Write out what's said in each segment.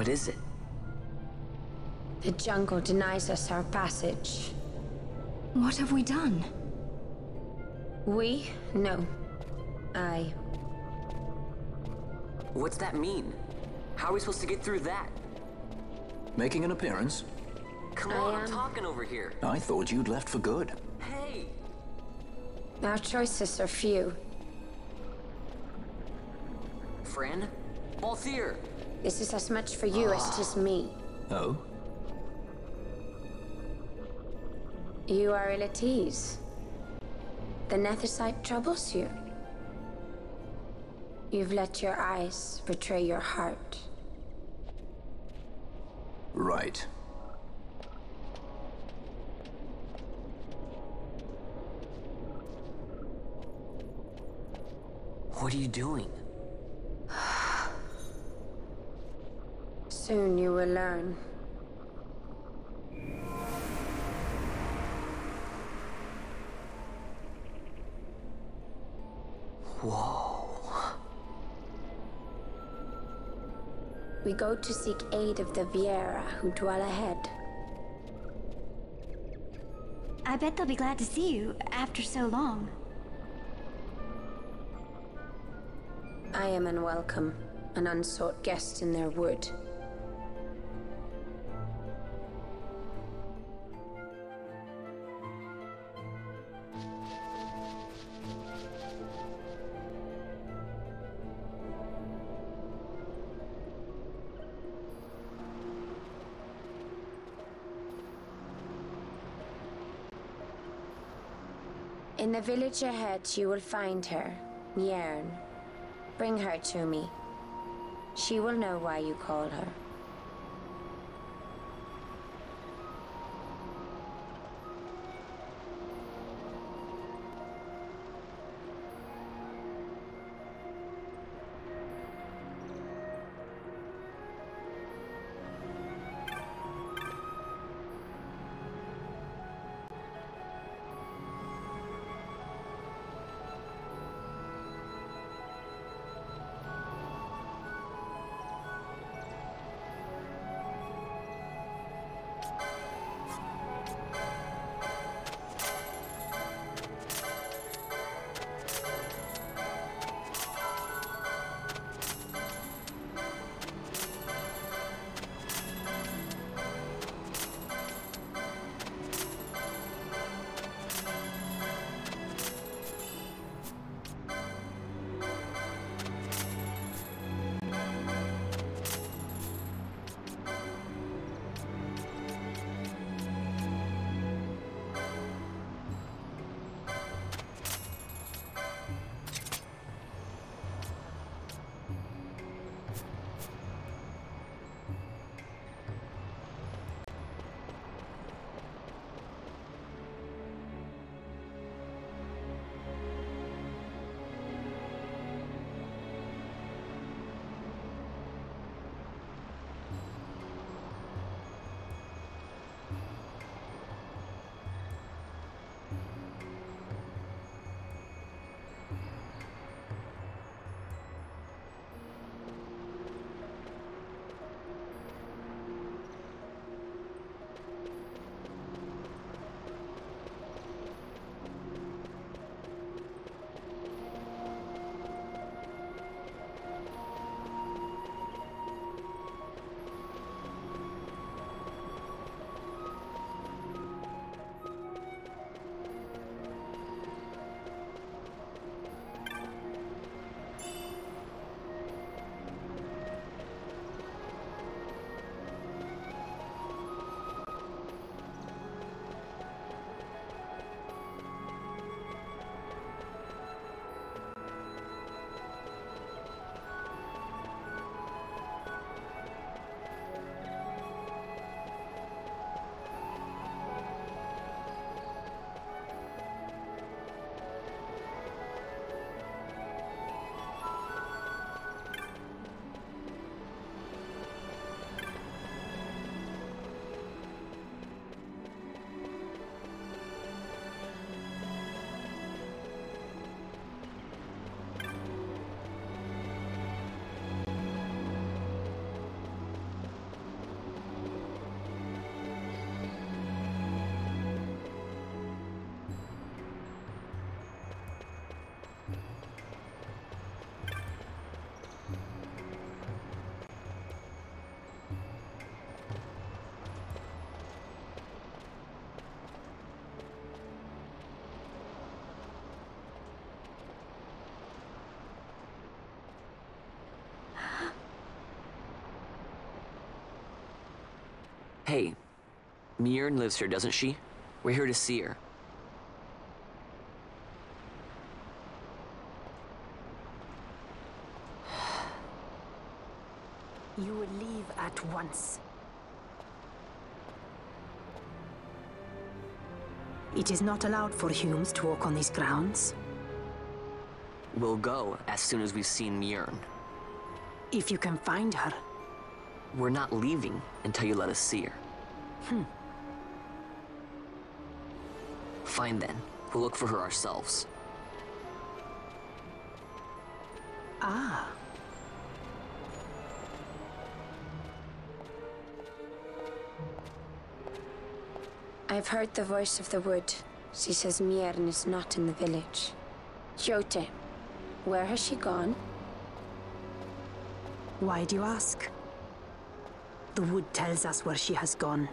What is it? The jungle denies us our passage. What have we done? We? No. I. What's that mean? How are we supposed to get through that? Making an appearance? Come I on, I'm am- talking over here. I thought you'd left for good. Hey! Our choices are few. Friend? Balthier! This is as much for you as it is me. Oh? You are ill at ease. The Nethicite troubles you. You've let your eyes betray your heart. Right. What are you doing? Soon you will learn. Whoa. We go to seek aid of the Viera who dwell ahead. I bet they'll be glad to see you after so long. I am unwelcome, an unsought guest in their wood. In the village ahead, you will find her, Mjrn. Bring her to me. She will know why you call her. Mjrn lives here, doesn't she? We're here to see her. You will leave at once. It is not allowed for humans to walk on these grounds. We'll go as soon as we've seen Mjrn. If you can find her, We're not leaving until you let us see her. Hmm. Fine then. We'll look for her ourselves. ah, I've heard the voice of the wood. She says Mjrn is not in the village. Jote, where has she gone? why do you ask? The wood tells us where she has gone.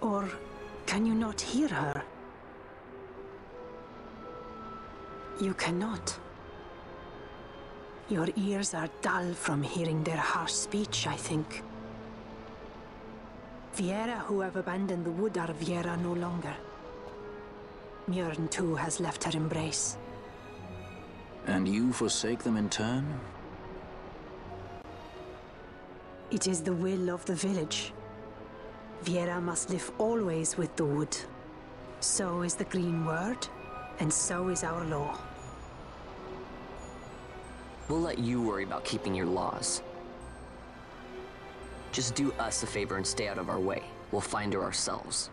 Or can you not hear her? You cannot. Your ears are dull from hearing their harsh speech, I think. Viera who have abandoned the wood are Viera no longer. Mjrn too has left her embrace. And you forsake them in turn? It is the will of the village. Viera must live always with the wood. So is the green word, and so is our law. We'll let you worry about keeping your laws. Just do us a favor and stay out of our way. We'll find her ourselves.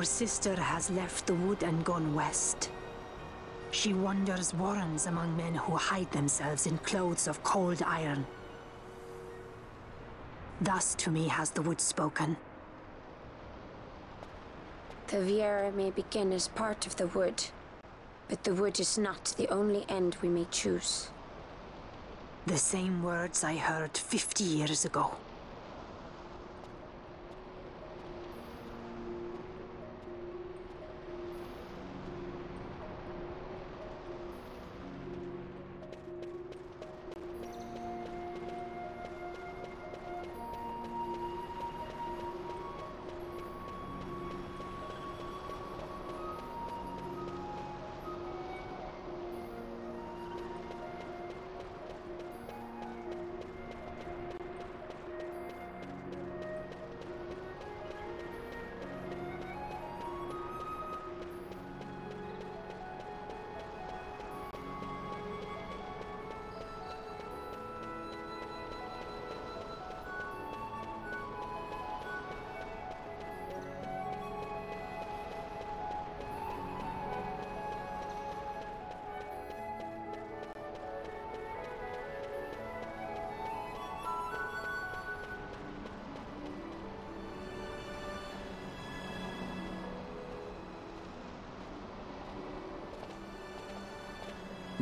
Our sister has left the wood and gone west. She wanders warrens among men who hide themselves in clothes of cold iron. Thus to me has the wood spoken. The Viera may begin as part of the wood, but the wood is not the only end we may choose. The same words I heard 50 years ago.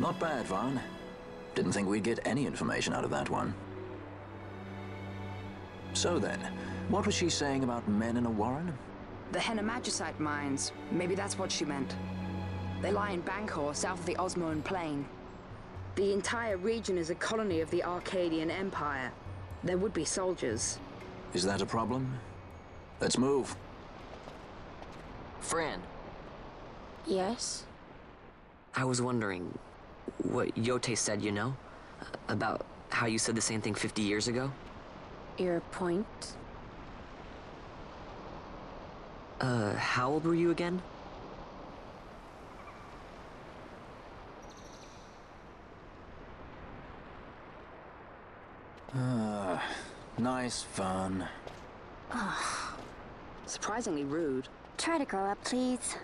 Not bad, Vaan. Didn't think we'd get any information out of that one. So then, what was she saying about men in a warren? The Henne Magicite mines. Maybe that's what she meant. They lie in Bancour, south of the Ozmone Plain. The entire region is a colony of the Archadian Empire. There would be soldiers. Is that a problem? Let's move. Fran, Yes? I was wondering what Jote said, you know? About how you said the same thing 50 years ago? Your point? Uh, how old were you again? Nice fun. Surprisingly rude. Try to grow up, please.